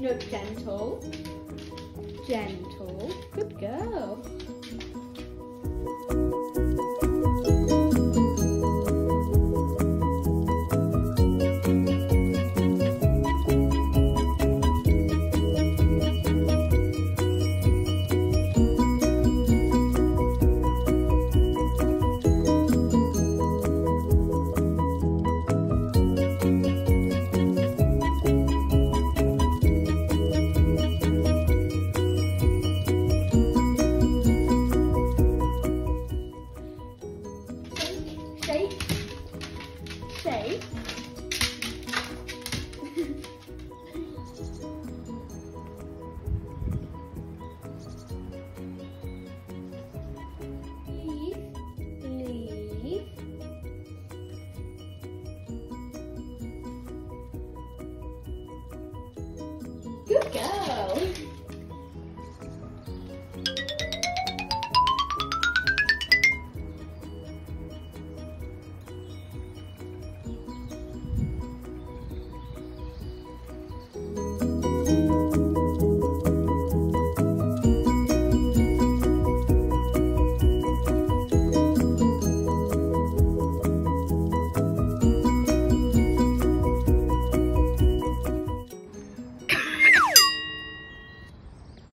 no, gentle. Gentle. Good girl. say. Good girl.